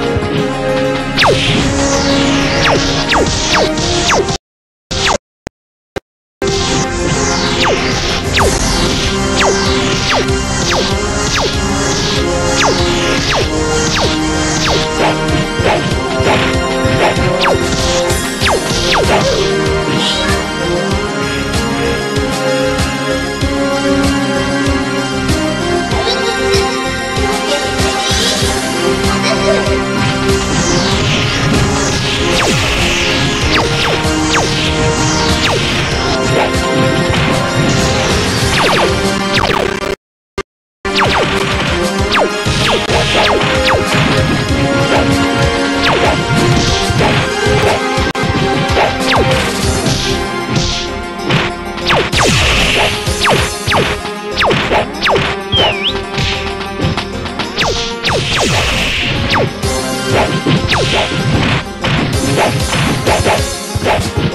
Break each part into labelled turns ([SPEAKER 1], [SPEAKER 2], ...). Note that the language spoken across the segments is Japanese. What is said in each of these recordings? [SPEAKER 1] you Let's go.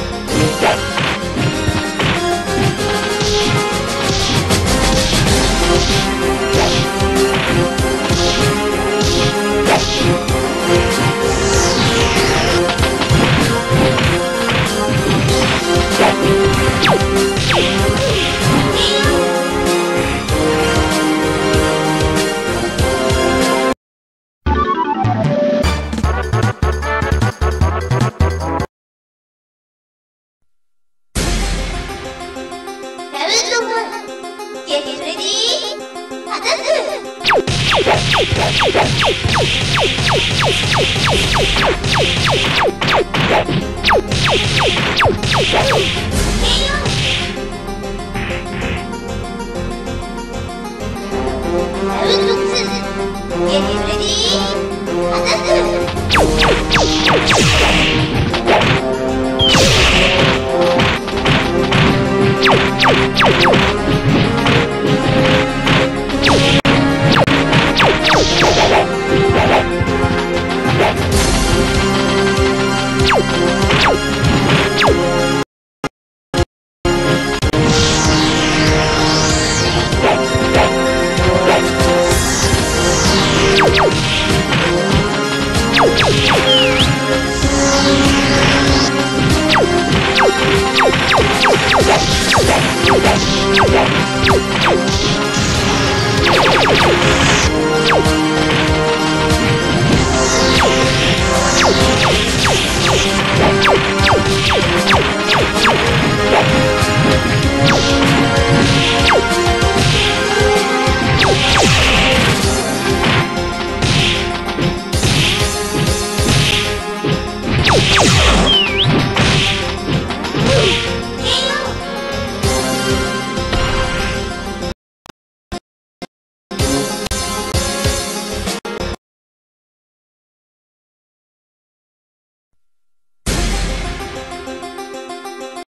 [SPEAKER 1] Get ready!